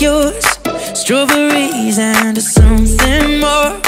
yours. Strawberries and something more.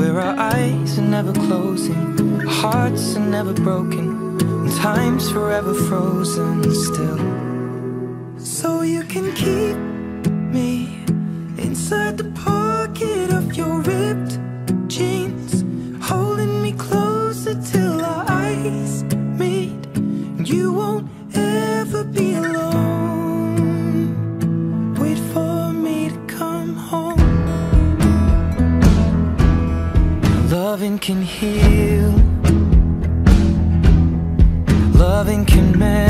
Where our eyes are never closing, hearts are never broken, and time's forever frozen still. So you can keep me inside the pocket of your ripped Loving can heal. Loving can mend.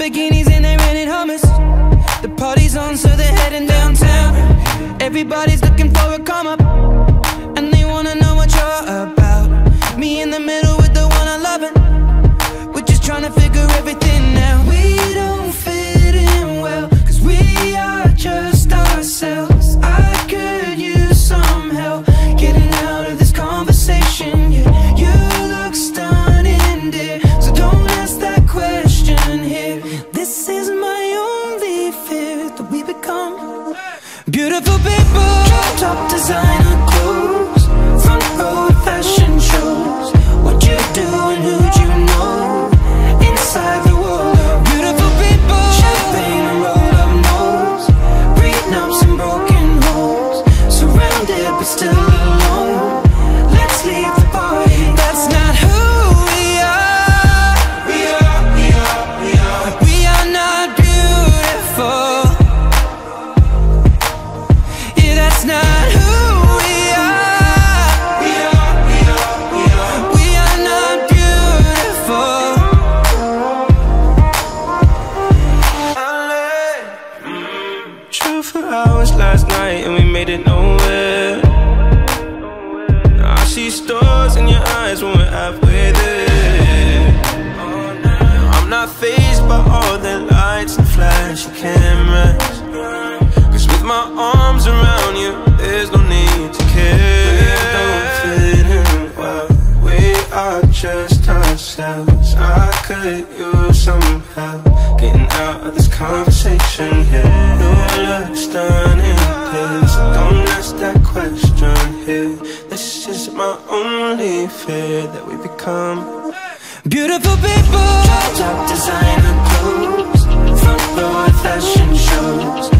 Bikinis and they're rented Hummers The party's on so they're heading downtown. Everybody's looking for a come up And they wanna know what you're about. Me in the middle with the one I love and We're just trying to figure everything out. We don't fit in well Cause we are just ourselves. conversation here New looks done in this Don't ask that question here. This is my only fear That we become Beautiful people. Top, top designer clothes Front row fashion shows.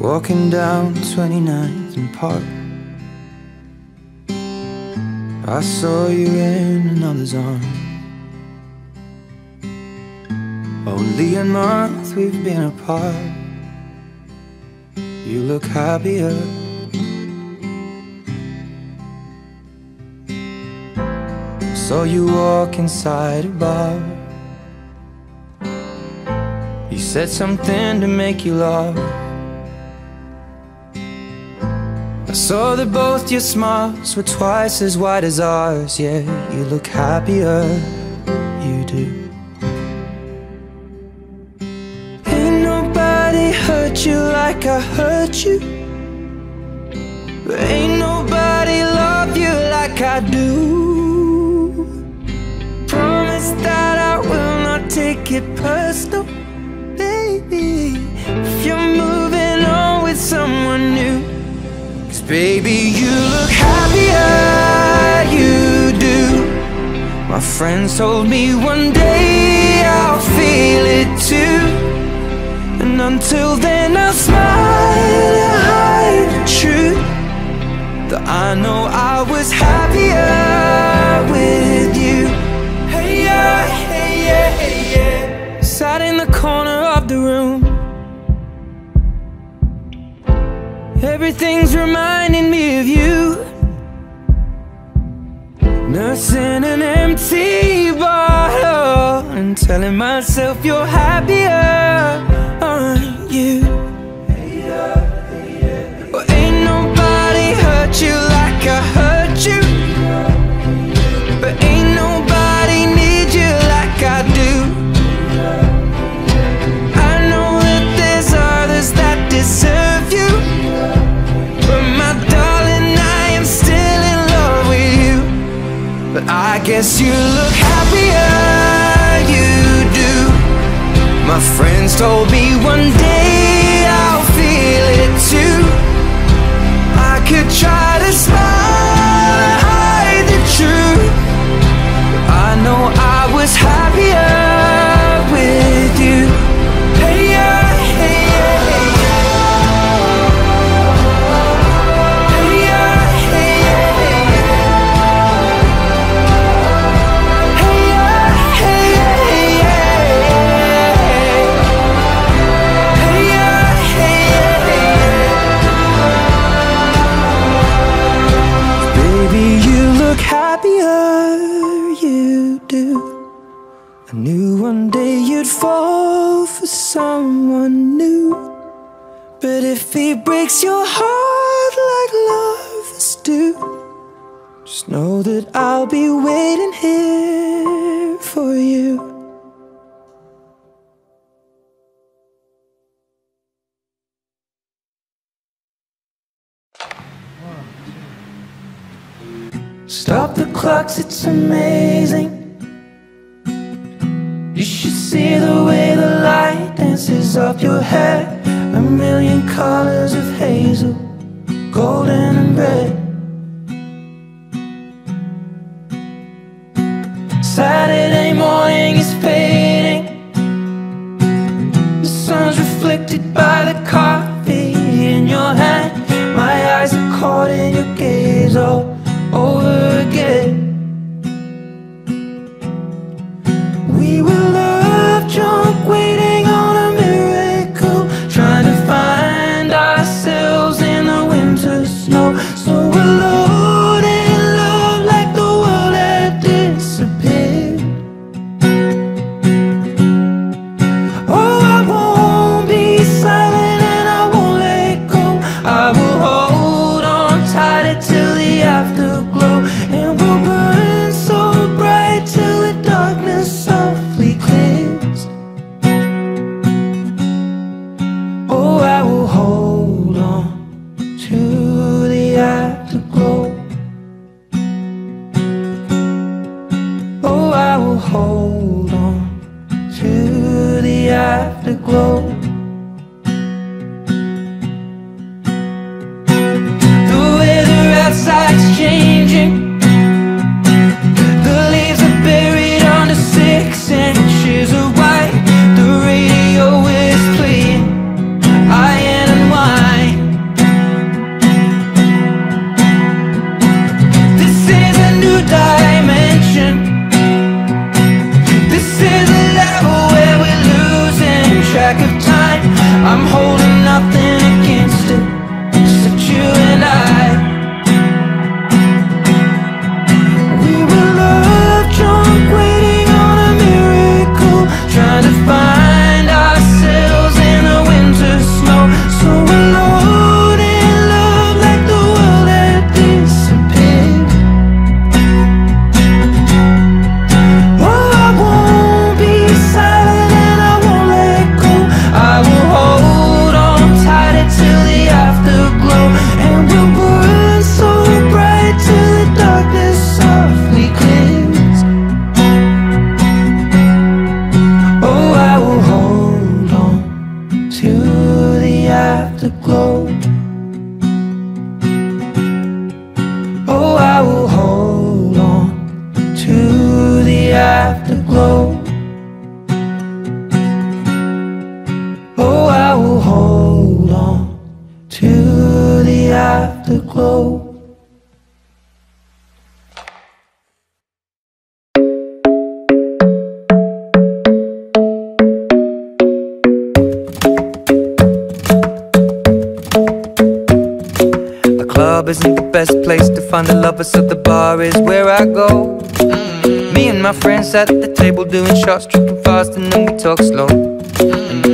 Walking down 29th and Park. I saw you in another's arms. Only a month we've been apart. You look happier. Saw you walk inside a bar. You said something to make you laugh saw that both your smiles were twice as wide as ours. Yeah, you look happier, you do. Ain't nobody hurt you like I hurt you. Ain't nobody love you like I do. Promise that I will not take it personal, baby. If you're moving on with someone new. Baby, you look happier, you do. My friends told me one day I'll feel it too. And until then, I'll smile and hide the truth. That I know I was happier with you. Hey, yeah, hey, yeah, hey, yeah. Sat in the corner of the room. Everything's reminding me of you. Nursing an empty bottle and telling myself you're happier, aren't you? Well, ain't nobody hurt you like I hurt you. But ain't nobody need you like I do. I know that there's others that deserve I guess you look happier, you do. My friends told me one day I'll feel it too. I could try to smile hide the truth. But I know I was happier Stop the clocks, it's amazing. You should see the way the light dances up your hair A million colors of hazel, golden and red. Saturday morning is fading. The sun's reflected by the coffee in your hand. My eyes are caught in your gaze, oh over bar is where I go. Mm-hmm. Me and my friends at the table doing shots, tripping fast, and then we talk slow.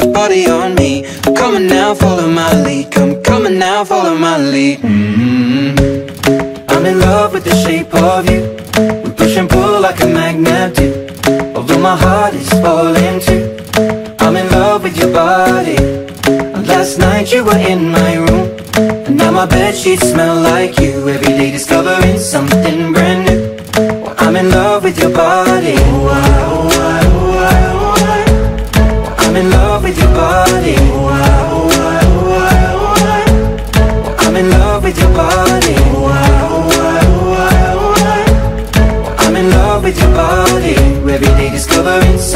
that body on me. Come on now, follow my lead. Come, on now, follow my lead. Mm-hmm. I'm in love with the shape of you. We push and pull like a magnet do. Although my heart is falling too. I'm in love with your body. Last night you were in my room. And now my bed sheets smell like you. Every day discovering something brand new. Well, I'm in love with your body. Oh, I, oh, I, oh, I. I'm in love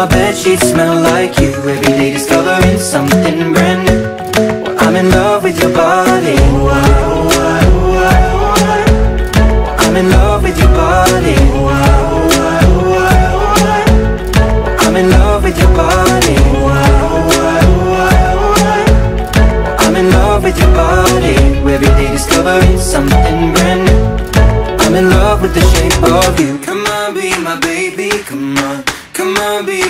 My bed sheets smell like you. Every day discovering something brand new. Well, I'm in love with your body. I'm in love with your body. I'm in love with your body. I'm in love with your body. Every day discovering something brand new. I'm in love with the shape of you.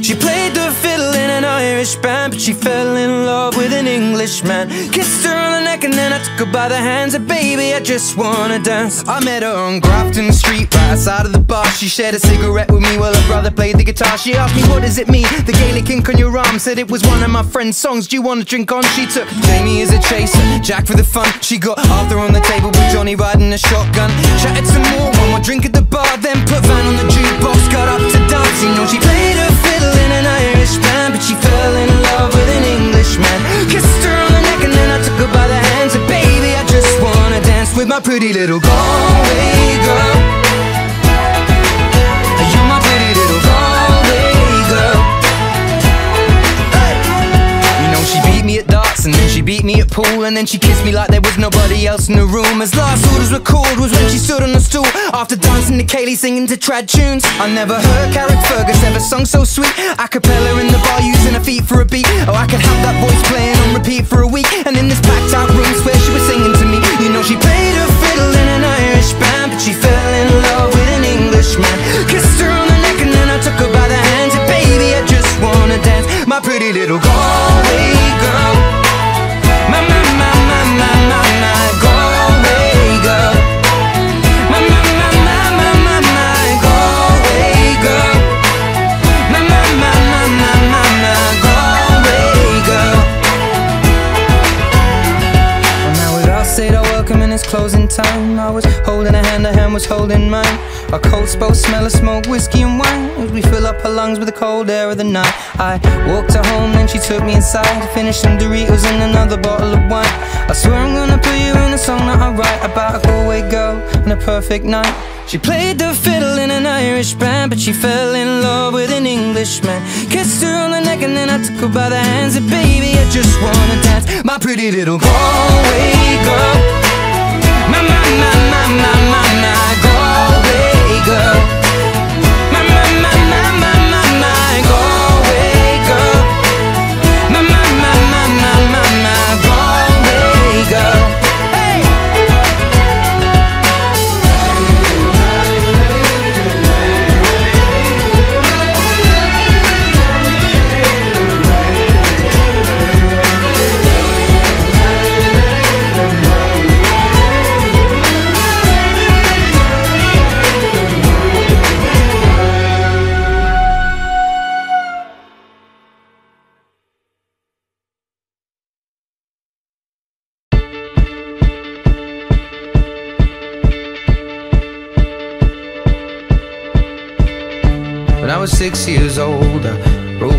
She played the fiddle in an Irish band, but she fell in love with an Englishman. Kissed her on the neck and then I took her by the hands. And baby, I just wanna dance. I met her on Grafton Street, right outside of the bar. She shared a cigarette with me while her brother played the guitar. She asked me, what does it mean? The Gaelic ink on your arm said it was one of my friend's songs. Do you wanna drink on? She took Jamie as a chaser, Jack for the fun. She got Arthur on the table with Johnny riding a shotgun. Chatted some more, one more drink at the bar, then put Van on the jukebox. Got up to dance, you know she played her fiddle in an Irish band, but she fell in love with an Englishman. Kissed her on the neck and then I took her by the hands. And baby, I just wanna dance with my pretty little Galway girl. You're my pretty little Galway girl. You know she beat me at and then she beat me at pool and then she kissed me like there was nobody else in the room. As last orders were called was when she stood on the stool after dancing to Kaylee singing to trad tunes. I never heard Carrickfergus ever sung so sweet. A cappella in the bar using her feet for a beat. Oh, I could have that voice playing on repeat for a week. And in this packed out room, swear she was singing to me. You know she played her fiddle in an Irish band, but she fell in love with an Englishman. Kissed her on the neck and then I took her by the hands. And baby, I just wanna dance, my pretty little Galway girl. My, my, my, my, closing time. I was holding a hand, her hand was holding mine. Our coats both smell of smoke, whiskey and wine. As we fill up her lungs with the cold air of the night. I walked her home, then she took me inside. To finish some Doritos and another bottle of wine. I swear I'm gonna put you in a song that I write About a Galway girl and a perfect night. She played the fiddle in an Irish band But she fell in love with an Englishman. Kissed her on the neck and then I took her by the hands. And baby, I just wanna dance. My pretty little Galway girl my, my, my, my, my, my, go away, girl.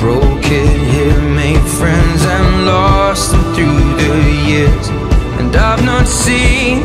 broke it here, made friends and lost them through the years. And I've not seen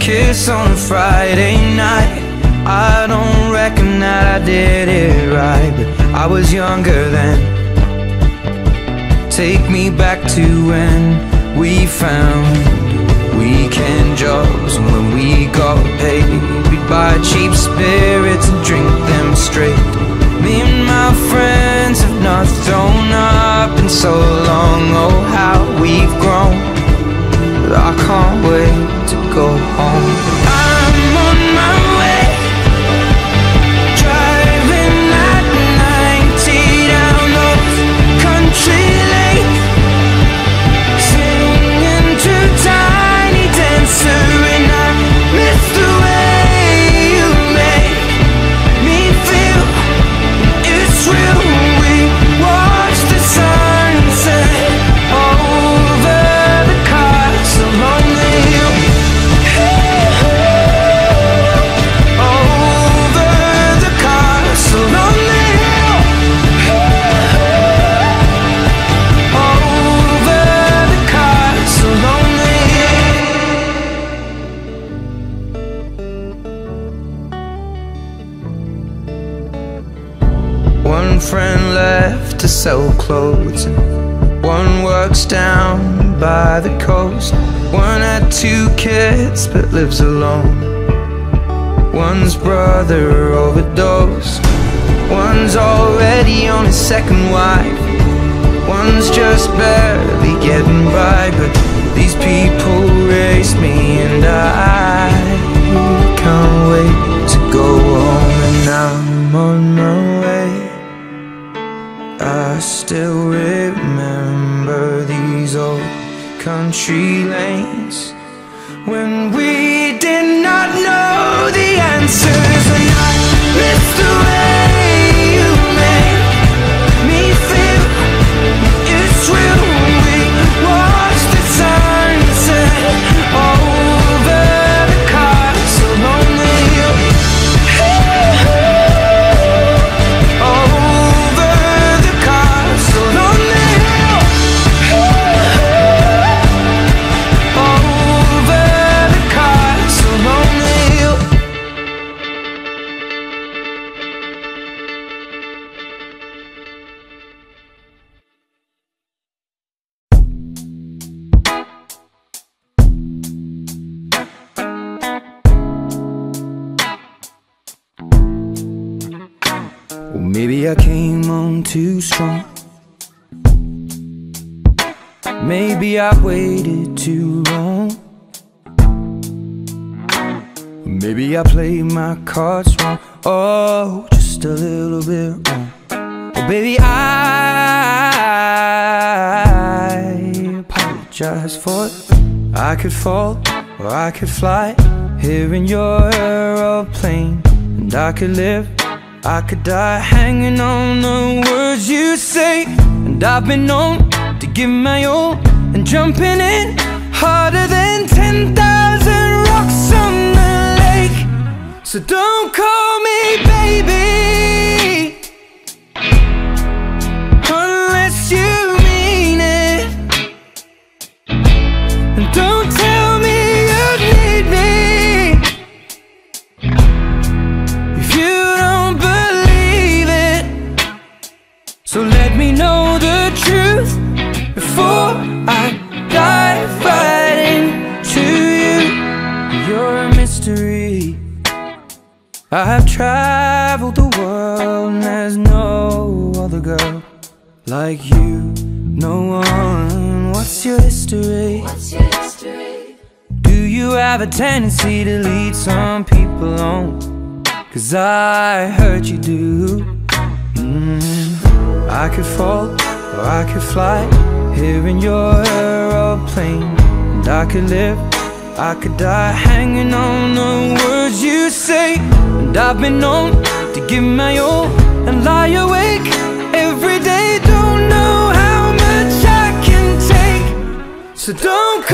kiss on a Friday night. I don't reckon that I did it right, but I was younger then. Take me back to when we found weekend jobs and when we got paid. We'd buy cheap spirits and drink them straight. Me and my friends have not thrown up in so long. Oh, how we've grown. But I can't wait go home. But lives alone. One's brother overdosed. One's already on his second wife. One's just barely getting by, but these people raised me, and I can't wait to go home. And I'm on my way. I still remember these old country lanes when we did not know the answers, and I miss the way Maybe I waited too long. Maybe I played my cards wrong. Oh, just a little bit wrong. Oh, baby, I apologize for it. I could fall or I could fly here in your aeroplane, and I could live I could die hanging on the words you say And I've been known to give my all and jumping in harder than 10,000 rocks on the lake. So don't call me baby unless you mean it. And don't tell me you need me if you don't believe it. So let me know the truth before I have traveled the world and there's no other girl like you. No one. What's your history? What's your history? Do you have a tendency to lead some people on? Cause I heard you do. Mm. I could fall or I could fly here in your aeroplane. And I could live, I could die hanging on the words you say. And I've been known to give my all and lie awake every day. Don't know how much I can take. So don't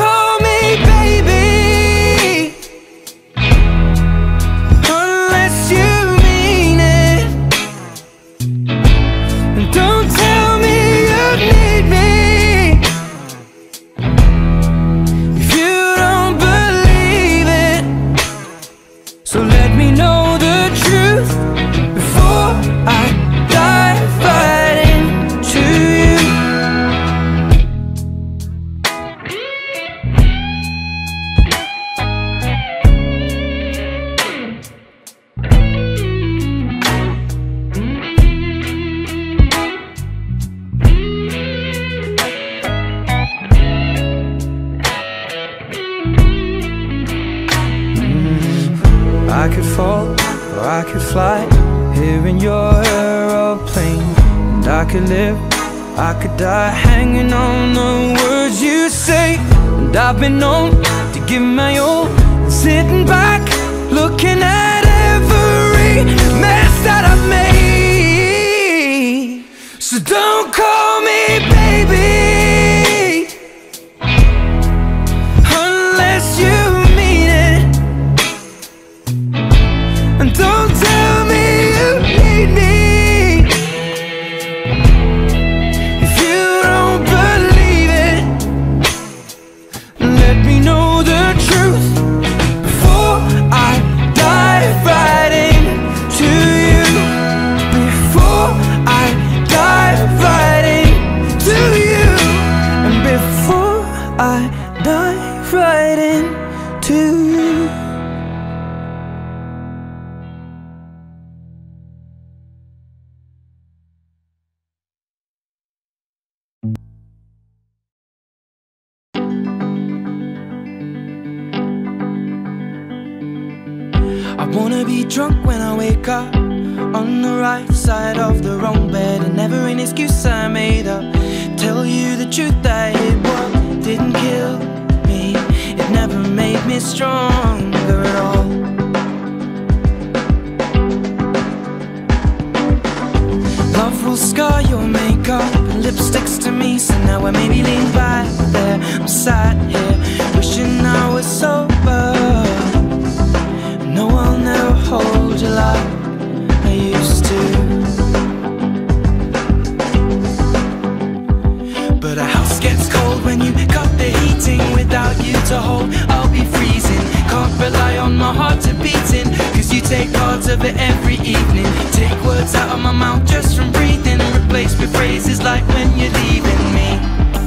A house gets cold when you cut the heating without you to hold. I'll be freezing. Can't rely on my heart to beating. Cause you take parts of it every evening. Take words out of my mouth just from breathing. Replace with phrases like when you're leaving me.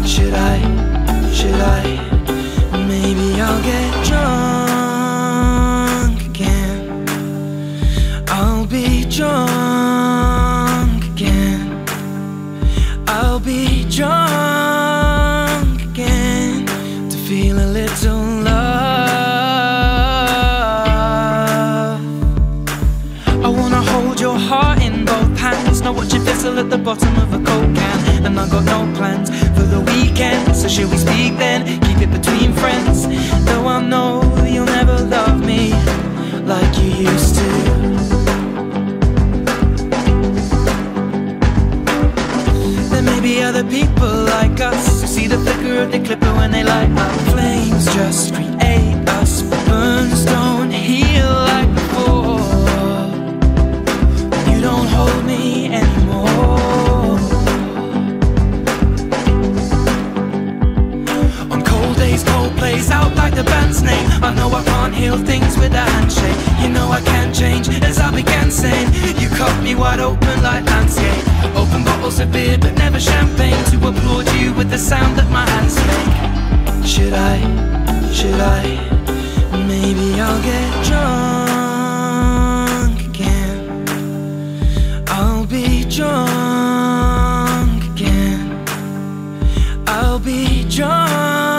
Should I? Should I? Maybe I'll get drunk again. I'll be drunk bottom of a coke can And I got no plans for the weekend. So should we speak then? Keep it between friends. Though I know you'll never love me Like you used to. There may be other people like us Who see the flicker of the clipper when they light up Flames. Just create us But burns. Don't heal like before. You don't hold me anymore. plays out like the band's name. I know I can't heal things with a handshake. You know I can't change as I began saying. You cut me wide open like landscape. Open bottles of beer but never champagne. To applaud you with the sound that my hands make. Should I, should I? Maybe I'll get drunk again. I'll be drunk again. I'll be drunk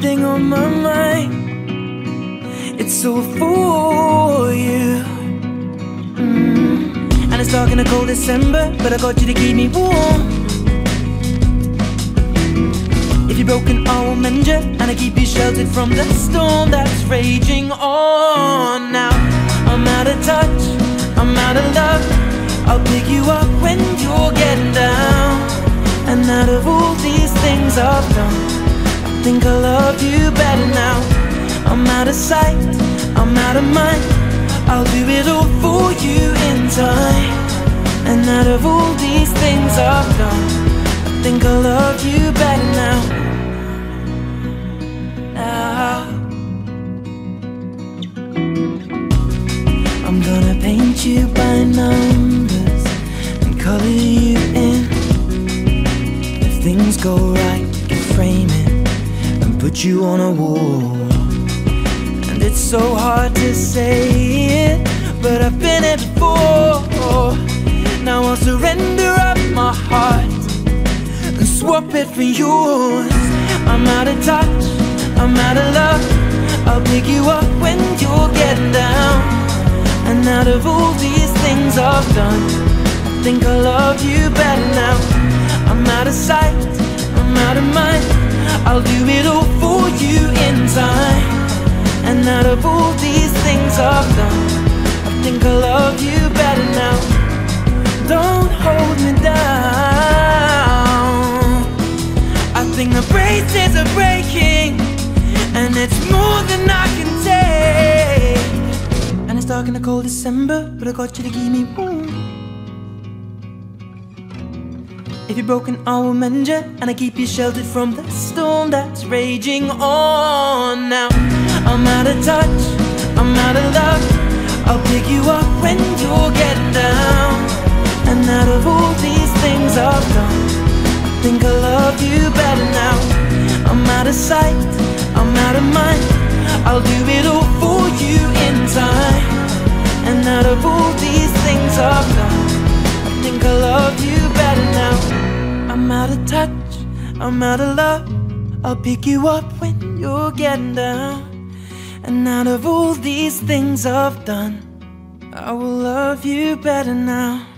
there's one thing on my mind. It's all for you. Mm. And it's dark in a cold December, but I got you to keep me warm. If you're broken, I will mend you And I keep you sheltered from the storm that's raging on Now, I'm out of touch, I'm out of love I'll pick you up when you're getting down And out of all these things I've done think I love you better now. I'm out of sight, I'm out of mind. I'll do it all for you in time. And out of all these things I've done I think I love you better now. Put you on a wall. And it's so hard to say it, but I've been it before. Now I'll surrender up my heart and swap it for yours. I'm out of touch, I'm out of love. I'll pick you up when you're getting down. And out of all these things I've done, I think I love you better now. I'm out of sight, I'm out of mind. I'll do it all for you in time. And out of all these things I've done, I think I love you better now. Don't hold me down. I think the braces are breaking, and it's more than I can take. And it's dark in the cold December, but I got you to keep me warm. If you're broken, I will mend you, and I keep you sheltered from the storm that's raging on. Now I'm out of touch, I'm out of love. I'll pick you up when you're getting down. And out of all these things I've done, I think I love you better now. I'm out of sight, I'm out of mind. I'll do it all for you in time. And out of all these things I've done, I think I love you better now. I'm out of touch, I'm out of love. I'll pick you up when you're getting down. And out of all these things I've done, I will love you better now. Now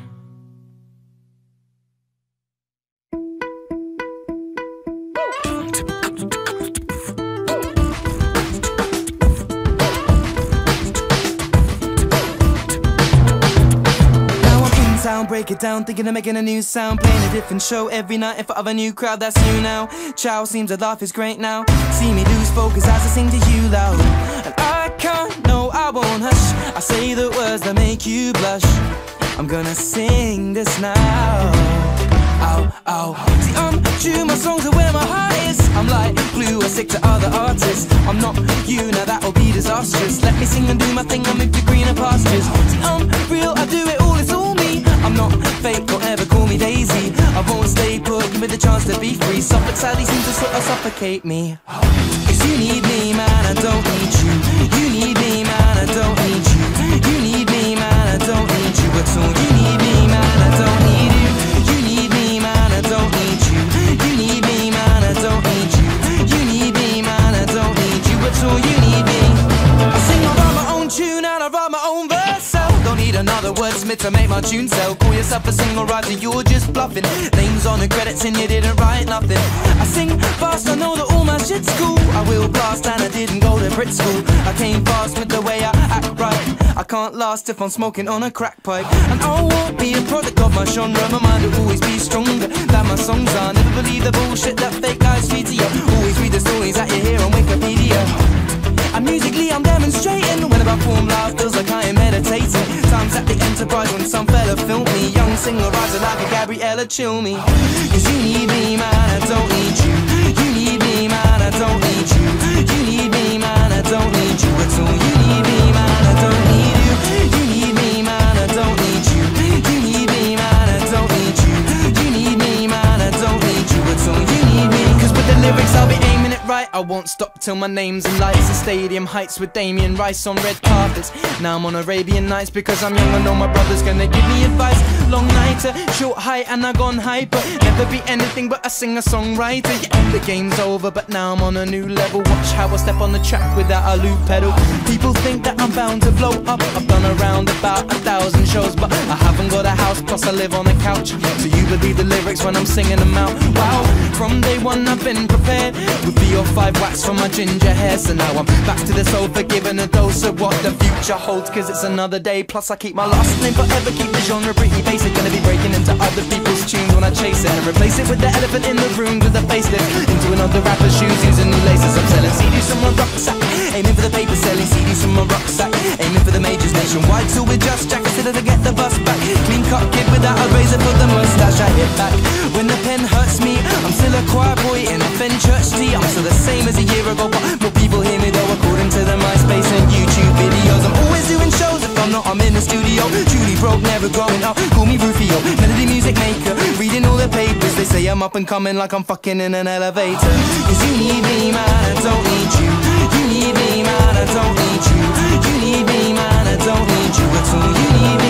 break it down, thinking of making a new sound, playing a different show every night in front of a new crowd. That's you now. Chow seems to laugh is great now. See me lose focus as I sing to you loud, and I can't, no, I won't hush. I say the words that make you blush. I'm gonna sing this now. Ow, ow. See, I'm true, my songs are where my heart is. I'm like blue, I stick to other artists. I'm not you, now that'll be disastrous. Let me sing and do my thing, I'll move to greener pastures. See, I'm real, I do it all, it's all. I'm not fake, don't ever call me Daisy. I won't stay put, give me the chance to be free. Suffolk sadly seems to sort of suffocate me. Cause you need me, man, I don't need you. You need me, man, I don't need you. Need another wordsmith to make my tune sell. Call yourself a single writer, you're just bluffing. Names on the credits and you didn't write nothing. I sing fast, I know that all my shit's cool. I will blast and I didn't go to Brit school. I came fast with the way I act right. I can't last if I'm smoking on a crack pipe. And I won't be a product of my genre. My mind will always be stronger than my songs are. Never believe the bullshit that fake guys feed to you. Always read the stories that you hear on Wikipedia. And musically I'm demonstrating. When I perform live feels like I am meditating. Times at the Enterprise when some fella filmed me. Young singer rising like a Gabriella Cilmi. Cause you need me man, I don't need you. You need me man, I don't need you. You need me man, I don't need you I won't stop till my name's in lights. The stadium heights with Damien Rice on red carpets. Now I'm on Arabian Nights because I'm young. I know my brother's gonna give me advice. Long night, uh, short high and I gone hyper. Uh, never be anything but a singer songwriter. Yeah, the game's over, but now I'm on a new level. Watch how I step on the track without a loop pedal. People think that I'm bound to blow up. I've done around about a thousand shows, but I haven't got a house, plus I live on a couch. So you believe the lyrics when I'm singing them out. Wow, from day one I've been prepared with or five wax for my ginger hair. So now I'm back to the sofa, giving a dose of what the future holds. Cause it's another day, plus I keep my last name forever. Keep the genre pretty basic. It's gonna be breaking into other people's tunes when I chase it and replace it with the elephant in the room with a facelift. Into another rapper's shoes using new laces. I'm selling CDs from my rucksack, aiming for the paper, selling CDs from my rucksack, aiming for the majors nationwide. Till we're just jackets to get the bus back. Clean cut kid without a razor for the mustache. I hit back when the pen hurts me. I'm still a choir boy in a Fen church tee. I'm still the same as a year ago, but more people hear me though according to the MySpace and YouTube videos. I'm always doing shows if I'm not. I'm in the studio. Truly broke, never growing up. Call me Rufio, melody music maker. Reading all the papers, they say I'm up and coming like I'm fucking in an elevator. Cause you need me, man, I don't need you. You need me, man, I don't need you. You need me, man, I don't need you at all. You need me,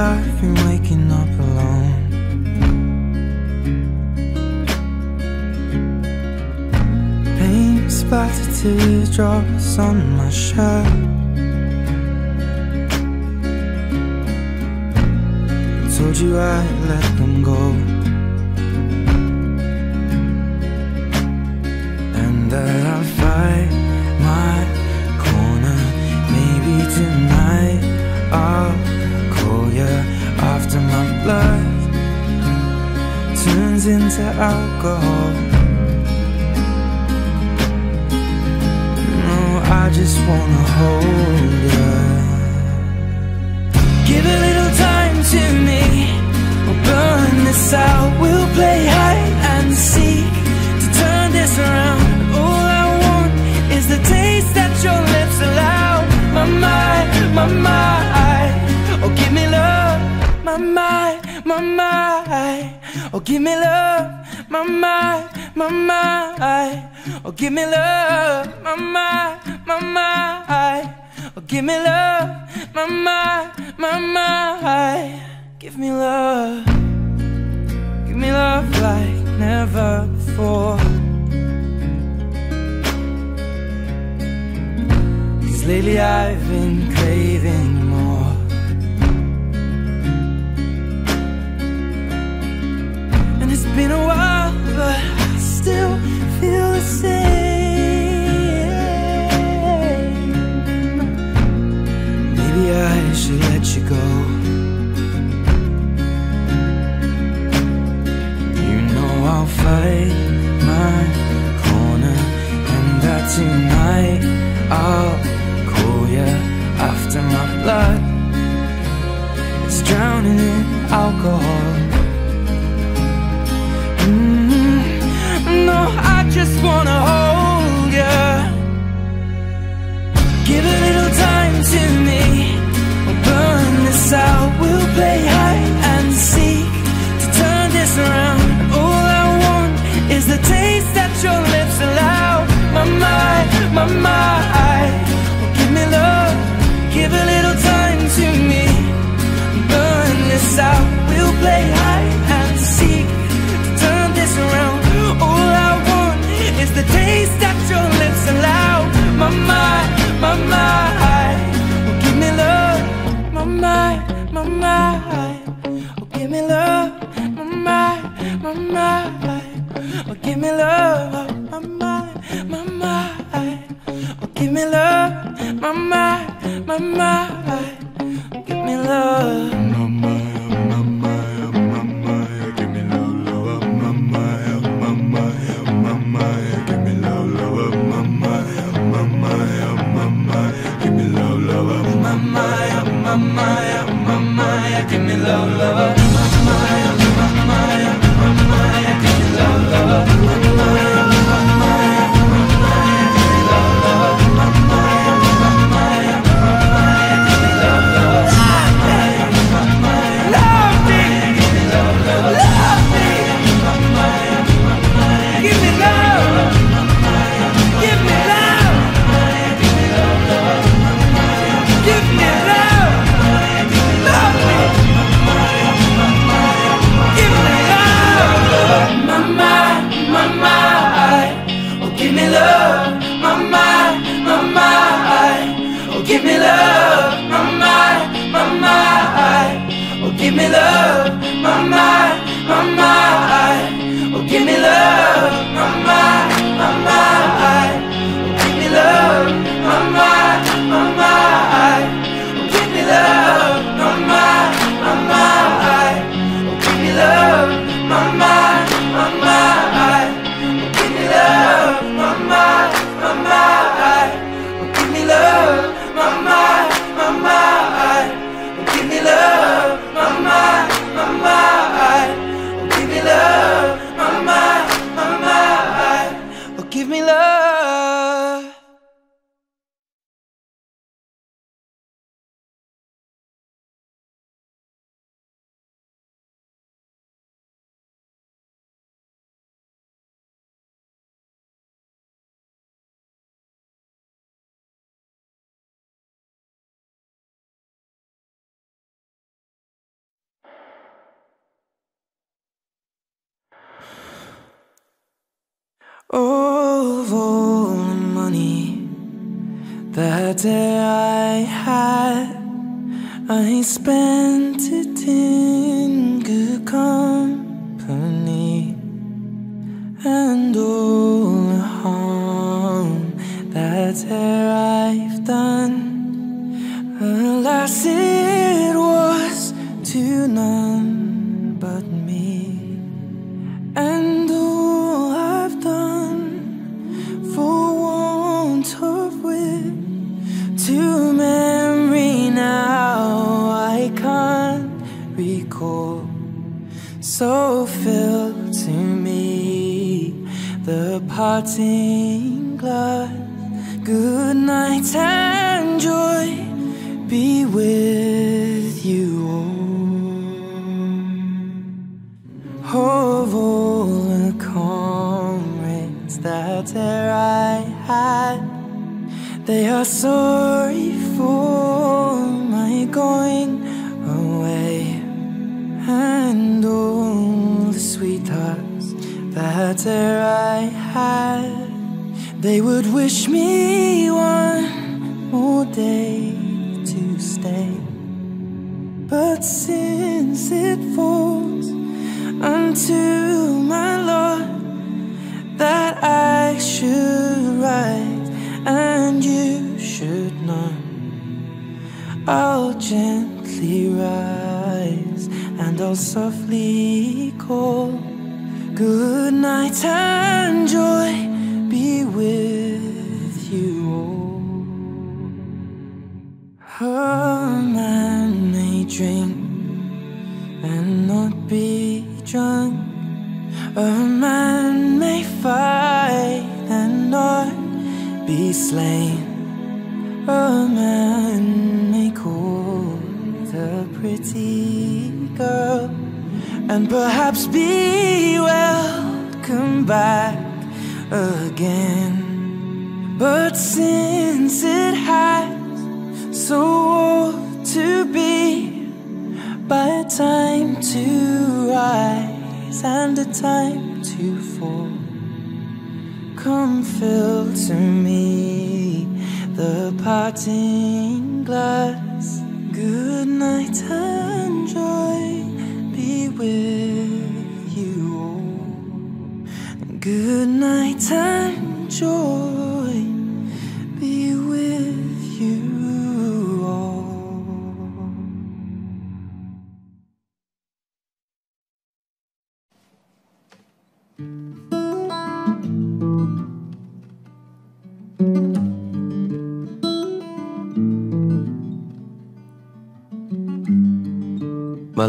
I've been waking up alone. Paint splattered teardrops on my shirt. Into alcohol. No, I just wanna hold you. Give a little time to me. We'll burn this out. We'll play hide and seek to turn this around. All I want is the taste that your lips allow. My mind, my mind. Oh, give me love. My mind, my mind. Give me love. My mind, my mind. Oh, give me love. My mind, my mind. Oh, give me love. My mind, my mind. Give me love. Give me love like never before. Cause lately I've been craving been a while, but I still feel the same. Maybe I should let you go. You know I'll fight my corner, and that tonight I'll call you after my blood. It's drowning in alcohol. I just wanna hold you. Give a little time to me. We'll burn this out. We'll play hide and seek to turn this around. All I want is the taste that your lips allow. My mind, my mind. Give me love. Give a little time to me. Burn this out. We'll play hide All I want is the taste that your lips allow. My mind, my mind. Oh, give me love. My mind, my mind. Oh, give me love. My mind, my mind. Oh, give me love. My mind, my mind. Oh, give me love. My mind, my mind. Give me love. Love I spent it in good company And all the harm that I've done. Alas, glass. Good night and joy be with you. all. Of all the comrades that e'er I had, they are so.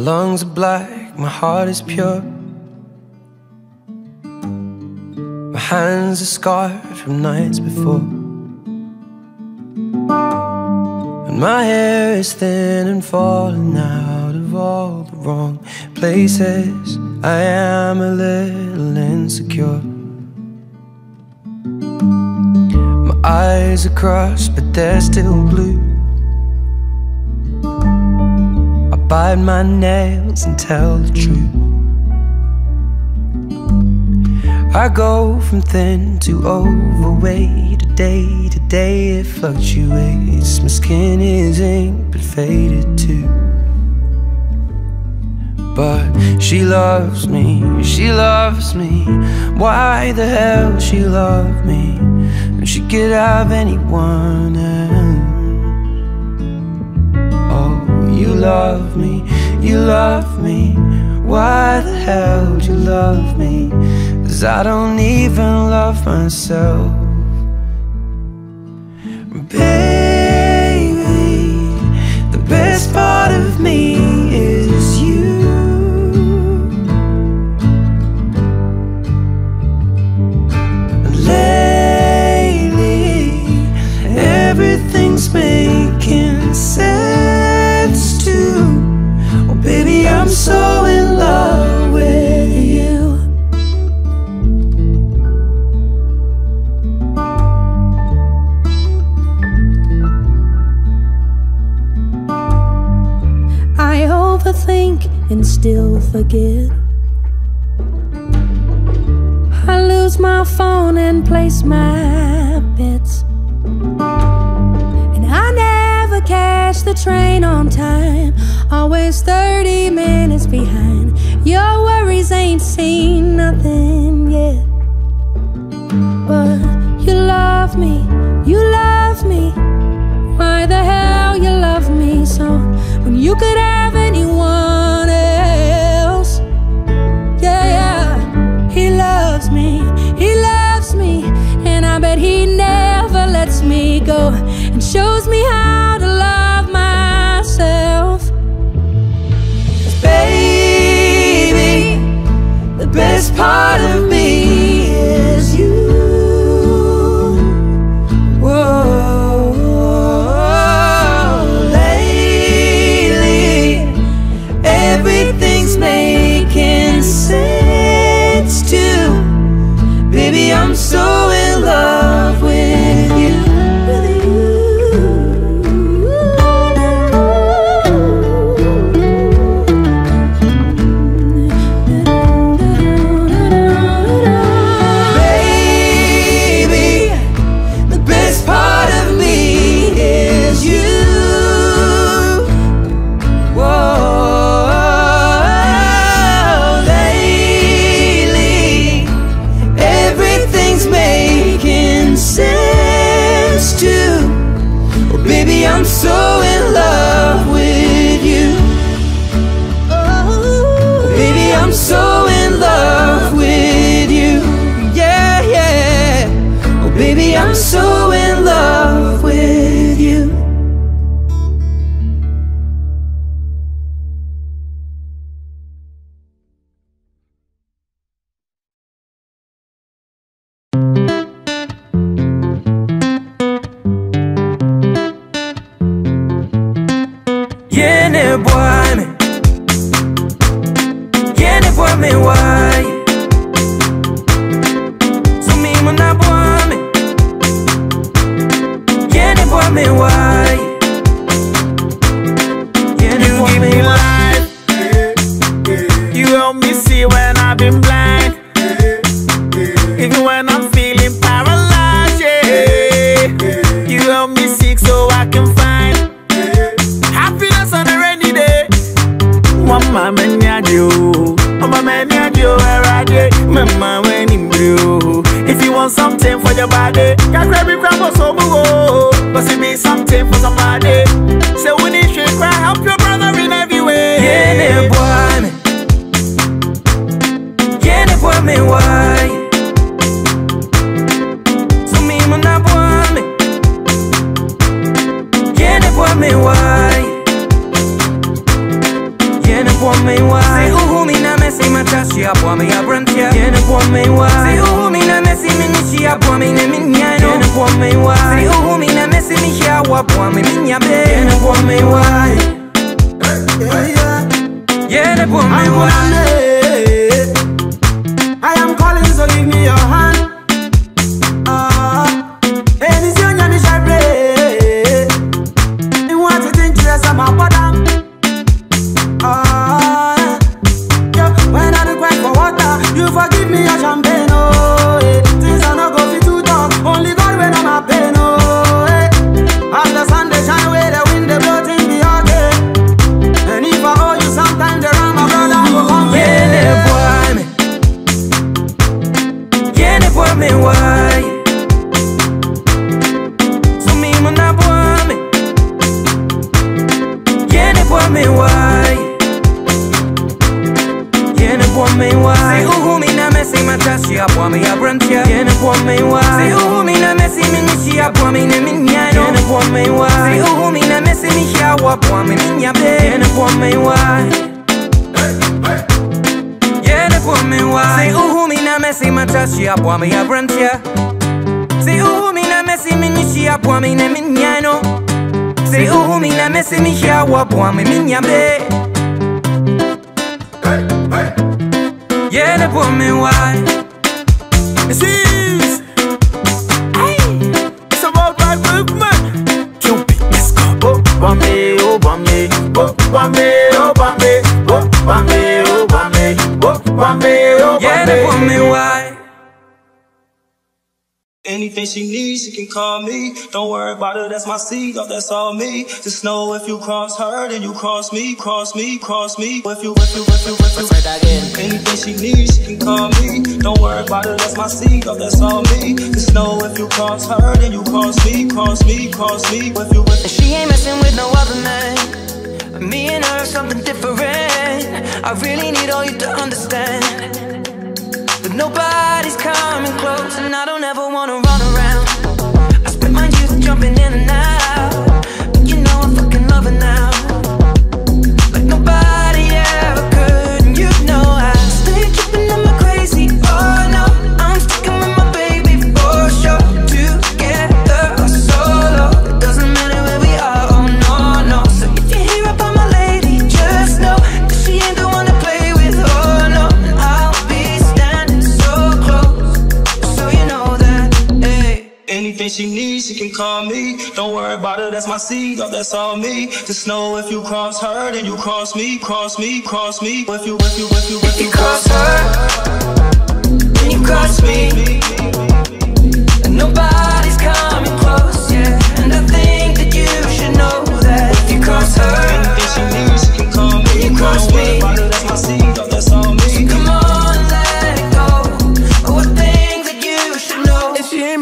lungs are black, my heart is pure. My hands are scarred from nights before. And my hair is thin and falling out of all the wrong places. I am a little insecure. My eyes are crossed, but they're still blue. bite my nails and tell the truth. I go from thin to overweight, day to day it fluctuates. My skin is ink, but faded too. But she loves me, she loves me. Why the hell she love me? She could have anyone else. love me, you love me. Why the hell do you love me? Cause I don't even love myself. Baby, the best part of me is you. And Lately, everything's making sense. I'm so in love with you. I overthink and still forget. I lose my phone and place my bets. And I never catch the train on time always 30 minutes behind. Your worries ain't seen nothing yet. But you love me, you love me. Why the hell you love me so? When you could me why Say uhu mi na mesi matashi ya boy me ya brantia Yene boy me why Say uhu mi na mesi mi nishi ya boy me ne minyano Yene boy me why Say uhu mi na mesi mi ya wa boy me minya be Yene boy me why Yene boy me why Say uhu mi na mesi matashi ya boy me ya brantia Say uhu mi na mesi mi nishi ya boy me ne minyano Say uhu mi na mesi mi ya wa boy me minya be Yeah, they put me why This is It's about right movement. Cupid, let's go Oh, Bambi, oh, Bambi Oh, Bambi, oh, Bambi Oh, Bambi, oh, Bambi Oh, Bambi, oh, Yeah, they put me why Anything she needs, she can call me. Don't worry about it, that's my seed, oh, that's all me. Just know if you cross her, then you cross me, cross me, cross me. If you, if you, if you, if you. That again Anything she needs, she can call me. Don't worry about it, that's my seed, oh, that's all me. Just know if you cross her, then you cross me, cross me, cross me. If you, if you. She ain't messing with no other man. Me and her, something different. I really need all you to understand. But nobody's coming close, and I don't ever wanna run around. I spent my youth jumping in and out. But you know I fucking her now. She needs, she can call me. Don't worry about it, that's my seed, oh, that's all me. Just know if you cross her, then you cross me, cross me, cross me. If you, if you, if you, if you cross her, then you cross me. And nobody's coming close, yeah. And I think that you should know that if you cross Anything she her, needs, she can call me. You cross Don't worry me. that's my seed, oh, that's all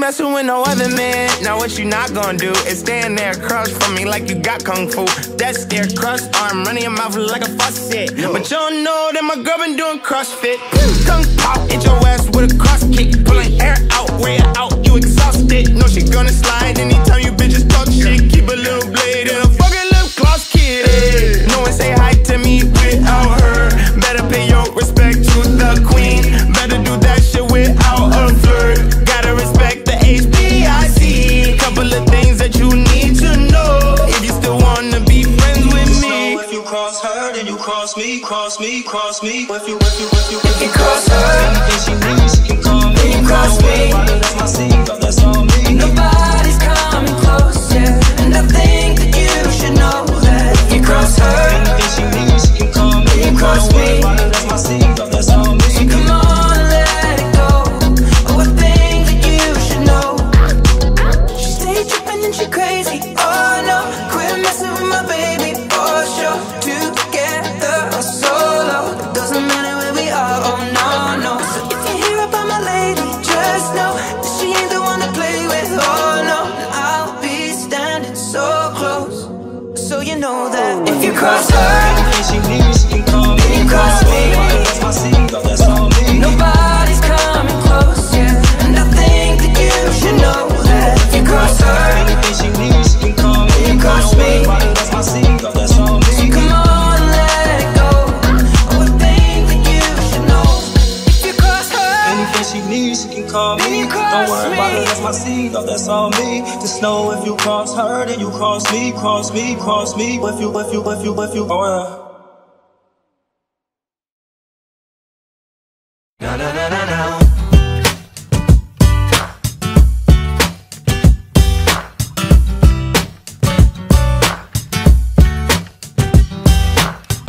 messing with no other man, now what you not gonna do is stand there across from me like you got kung fu. That's their crust arm running your mouth like a faucet. But you don't know that my girl been doing CrossFit. Kung pop, hit your ass with a cross kick. Pulling air out, way out, you exhausted. No, she gonna slide anytime you bitches talk shit. Keep a little blade in a fucking lip gloss kid.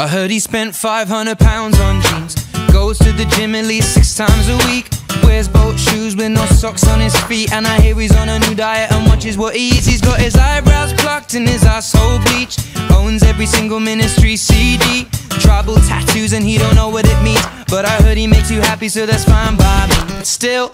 I heard he spent 500 pounds on jeans. Goes to the gym at least six times a week. Wears boat shoes with no socks on his feet. And I hear he's on a new diet and watches what he eats. He's got his eyebrows plucked and his asshole bleached. Owns every single ministry CD. Tribal tattoos and he don't know what it means. But I heard he makes you happy, so that's fine by me. Still.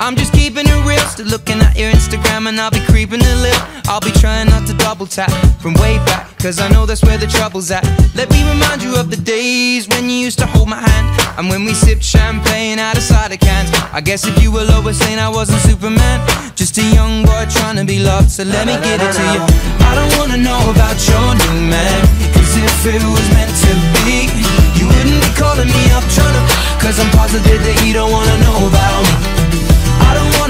I'm just keeping it real, still looking at your Instagram and I'll be creeping a little. I'll be trying not to double tap from way back. cause I know that's where the trouble's at. Let me remind you of the days when you used to hold my hand, and when we sipped champagne out of cider cans. I guess if you were Lois Lane, I wasn't Superman. Just a young boy trying to be loved, so let me give it to you. I don't wanna know about your new man, cause if it was meant to be, you wouldn't be calling me up trying to, cause I'm positive that you don't wanna know about me.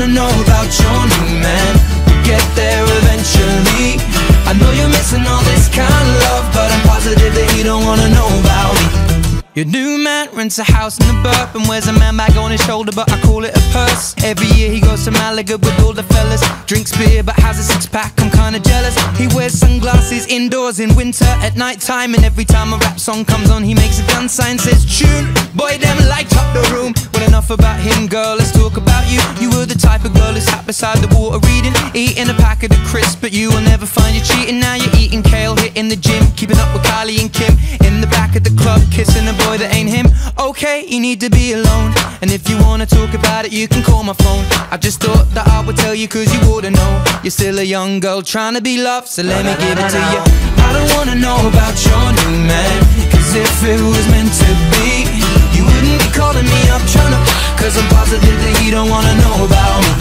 I wanna know about your new man. We'll get there eventually. I know you're missing all this kind of love, but I'm positive that you don't wanna know about me. Your new man rents a house in the burp and wears a man bag on his shoulder, but I call it a purse. Every year he goes to Malaga with all the fellas. Drinks beer, but has a six pack. I'm kinda jealous. He wears sunglasses indoors in winter at night time, and every time a rap song comes on, he makes a gun sign says tune. Boy, them light up the room. Well, enough about him, girl. Let's talk about you. You were the type of girl who sat beside the water reading, eating a packet of the crisps, but you will never find you cheating. Now you're eating kale, hitting the gym, keeping up with Kylie and Kim in the back of the club, kissing a boy that ain't him. Okay, you need to be alone, and if you wanna talk about it, you can call my phone. I just thought that I would tell you, cause you wouldn't know. You're still a young girl trying to be loved, so let me give it to you. I don't wanna know about your new man, cause if it was meant to be, you wouldn't be calling me up trying to, cause I'm positive that you don't wanna know about me.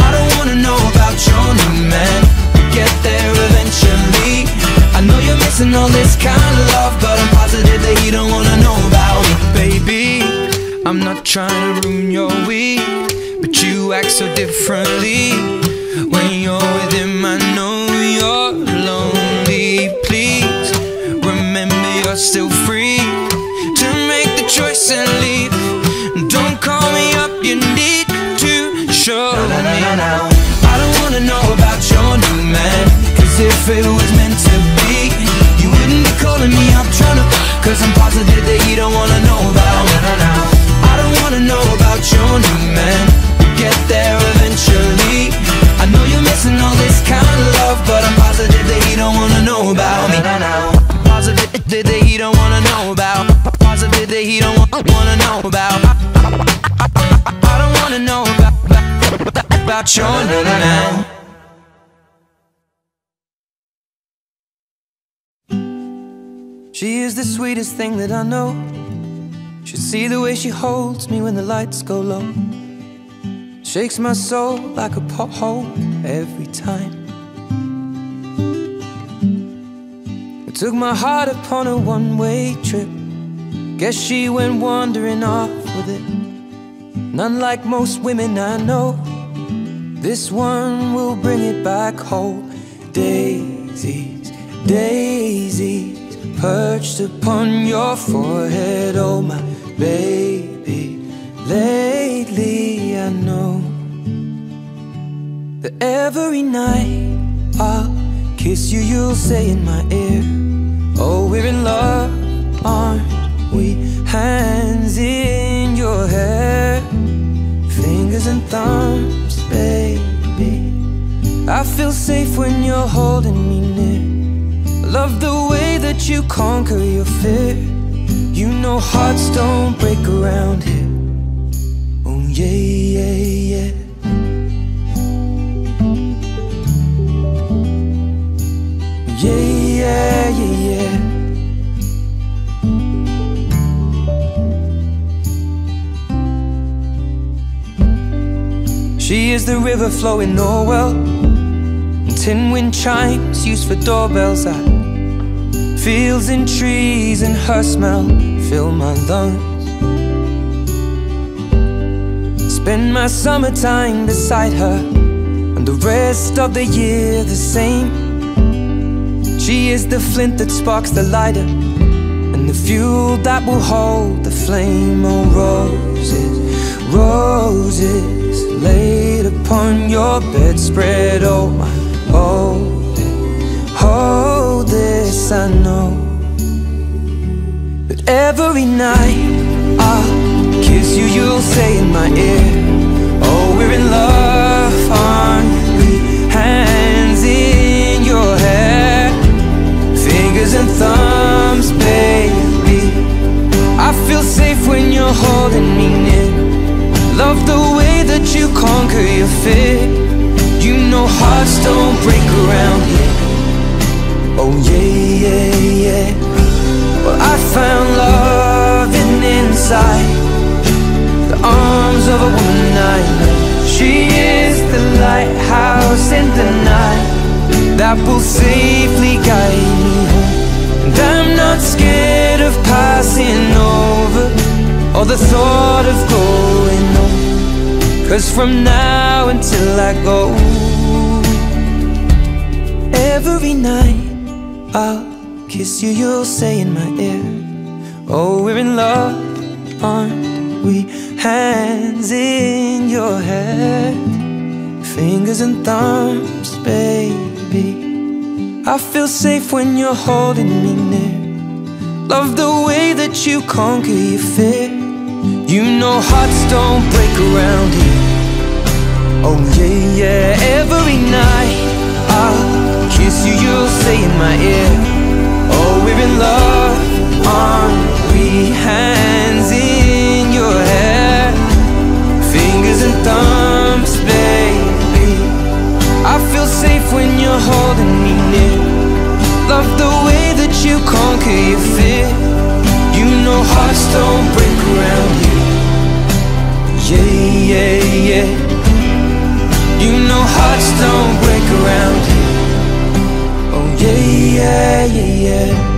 I don't wanna know about your new man. Get there eventually. I know you're missing all this kind of love, but I'm positive that you don't wanna know about me, baby. I'm not trying to ruin your week, but you act so differently when you're with him. I know you're lonely. Please remember you're still free to make the choice and leave. Don't call me up, you need to show me. I don't wanna know about your new man, cause if it I'm positive that you don't wanna know about me. I don't wanna know about your new man, we'll get there eventually. I know you're missing all this kind of love, but I'm positive that you don't wanna know about me. Positive that he don't wanna know about. Positive that he don't wa- wanna know about. I don't wanna know about, about your new man. She is the sweetest thing that I know. Should see the way she holds me when the lights go low. Shakes my soul like a pothole every time. I took my heart upon a one way trip. Guess she went wandering off with it. None like most women I know. This one will bring it back home. Daisies, daisies, perched upon your forehead. Oh, my baby. Lately, I know that every night I'll kiss you, you'll say in my ear, Oh, we're in love, aren't we? Hands in your hair, fingers and thumbs, baby. I feel safe when you're holding me love the way that you conquer your fear. You know hearts don't break around here. Oh, yeah, yeah, yeah. Yeah, yeah, yeah, yeah. She is the river flowing Norwell, and tin wind chimes used for doorbells. I fields and trees and her smell fill my lungs. Spend my summertime beside her, and the rest of the year the same. She is the flint that sparks the lighter And the fuel that will hold the flame Oh, roses, roses Laid upon your bedspread Oh, my, hold it, hold I know That every night I'll kiss you You'll say in my ear Oh, we're in love, aren't we? Hands in your hair fingers and thumbs, baby. I feel safe when you're holding me near. Love the way that you conquer your fear. You know hearts don't break around here. Oh yeah, yeah, yeah. Well, I found love in inside the arms of a woman I know. She is the lighthouse in the night that will safely guide me home. And I'm not scared of passing over or the thought of going home. Cause from now until I go, every night I'll kiss you, you'll say in my ear, Oh, we're in love, aren't we? Hands in your hair, fingers and thumbs, baby. I feel safe when you're holding me near. Love the way that you conquer your fear. You know hearts don't break around here. Oh yeah, yeah. Every night kiss you, you'll say in my ear. Oh, we're in love, aren't we? Hands in your hair, fingers and thumbs, baby. I feel safe when you're holding me near. Love the way that you conquer your fear. You know hearts don't break around here. Yeah, yeah, yeah. You know hearts don't break around here. Yeah, yeah, yeah, yeah.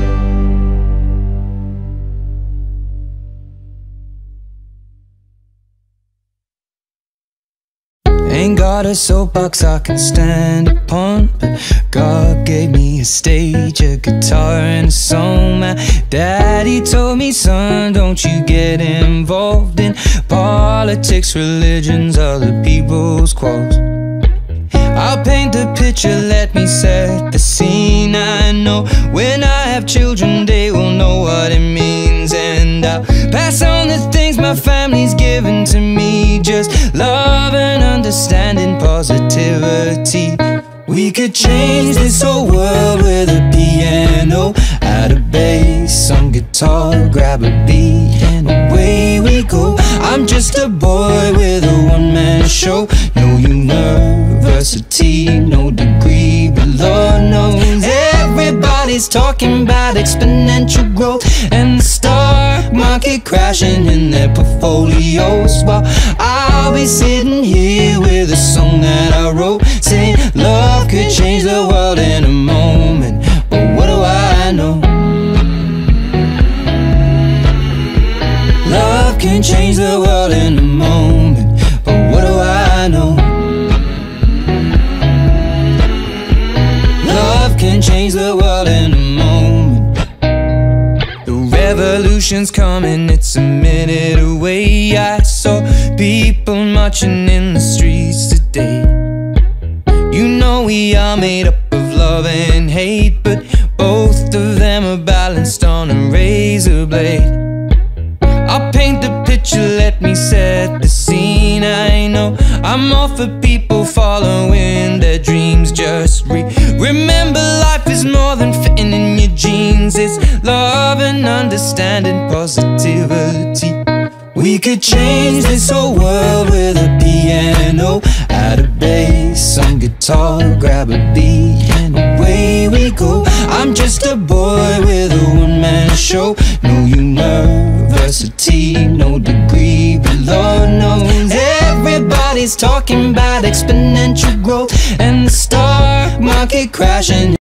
Ain't got a soapbox I can stand upon, but God gave me a stage, a guitar, and a song. My daddy told me, son, don't you get involved in politics, religions, other people's quarrels. I'll paint the picture, let me set the scene. I know when I have children, they will know what it means. And I'll pass on the things my family's given to me just love and understanding, positivity. We could change this whole world with a piano, add a bass, some guitar, grab a beat, and away we go. I'm just a boy with a one man show. No university, no degree, but Lord knows everybody's talking about exponential growth and the stock market crashing in their portfolios. While I'll be sitting here with a song that I wrote, saying love could change the world in a moment. But what do I know? Love can change the world in a moment. Revolution's coming, it's a minute away. I saw people marching in the streets today. You know we are made up of love and hate, but both of them are balanced on a razor blade. I'll paint the picture, let me set the scene. I I'm all for people following their dreams. Just re remember, life is more than fitting in your jeans. It's love and understanding, positivity. We could change this whole world with a piano, add a bass, some guitar, grab a beat, and away we go. I'm just a boy with a one man show, no university, no degree, but Lord knows everybody's talking about exponential growth and the stock market crashing.